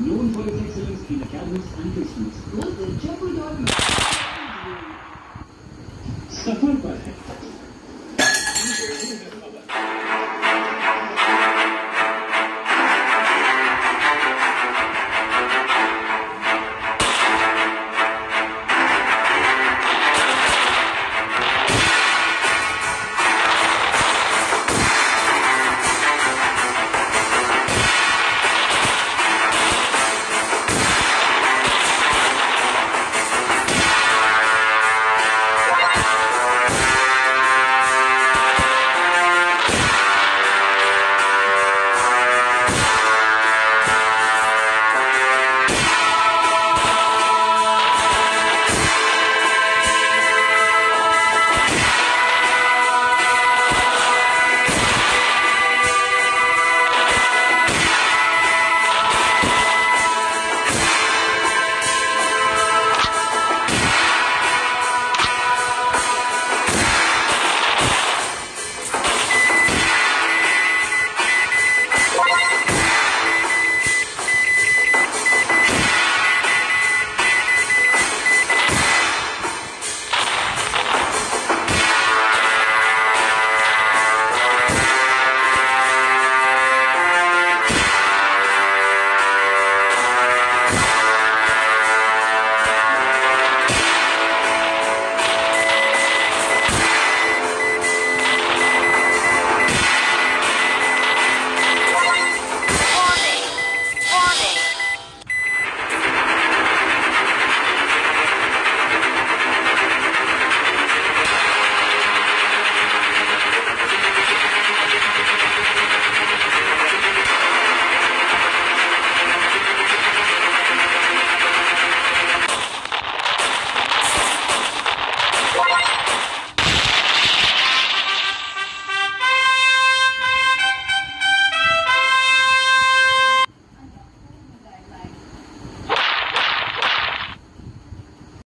known for its excellence in academics and placements. पर है